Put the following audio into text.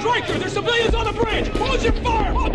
Striker, there's civilians on the bridge! Hold your fire! Hold